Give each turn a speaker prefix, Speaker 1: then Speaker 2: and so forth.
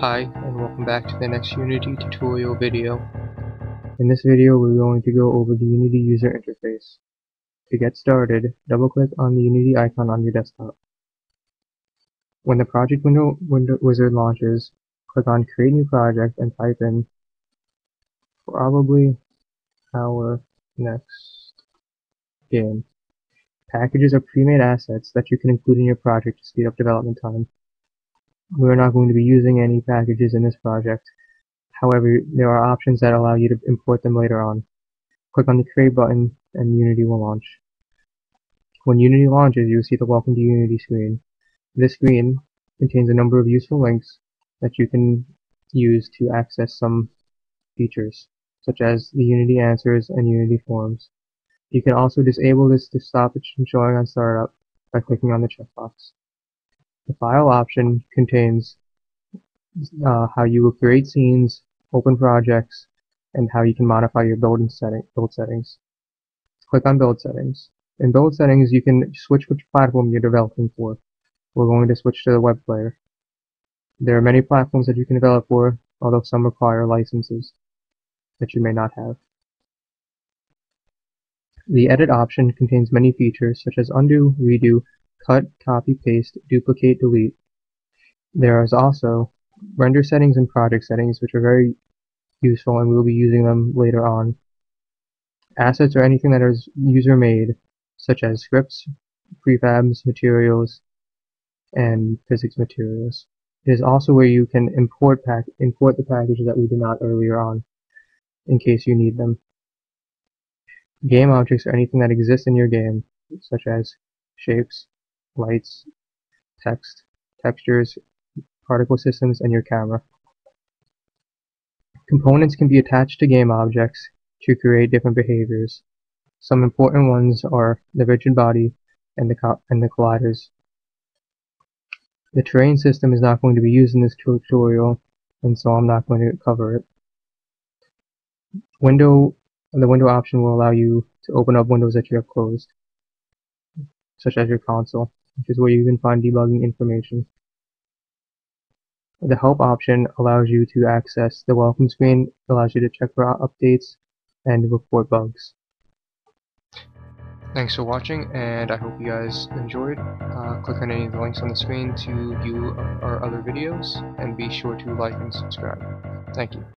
Speaker 1: Hi and welcome back to the next Unity tutorial video. In this video we're going to go over the Unity user interface. To get started, double click on the Unity icon on your desktop. When the project window, window wizard launches, click on create new project and type in probably our next game. Packages are pre-made assets that you can include in your project to speed up development time. We're not going to be using any packages in this project. However, there are options that allow you to import them later on. Click on the Create button and Unity will launch. When Unity launches, you will see the Welcome to Unity screen. This screen contains a number of useful links that you can use to access some features, such as the Unity Answers and Unity Forums. You can also disable this to stop it from showing on startup by clicking on the checkbox. The File option contains uh, how you will create scenes, open projects, and how you can modify your build, and setting, build settings. Click on Build Settings. In Build Settings, you can switch which platform you're developing for. We're going to switch to the web player. There are many platforms that you can develop for, although some require licenses that you may not have. The Edit option contains many features such as undo, redo, cut, copy, paste, duplicate, delete. There is also render settings and project settings which are very useful and we will be using them later on. Assets are anything that is user made such as scripts, prefabs, materials, and physics materials. It is also where you can import pack import the packages that we did not earlier on in case you need them. Game objects are anything that exists in your game, such as shapes, lights, text, textures, particle systems, and your camera. Components can be attached to game objects to create different behaviors. Some important ones are the rigid body and the, and the colliders. The terrain system is not going to be used in this tutorial, and so I'm not going to cover it. Window, the window option will allow you to open up windows that you have closed, such as your console which is where you can find debugging information. The help option allows you to access the welcome screen, allows you to check for updates and report bugs. Thanks for watching and I hope you guys enjoyed. Uh, click on any of the links on the screen to view our other videos and be sure to like and subscribe. Thank you.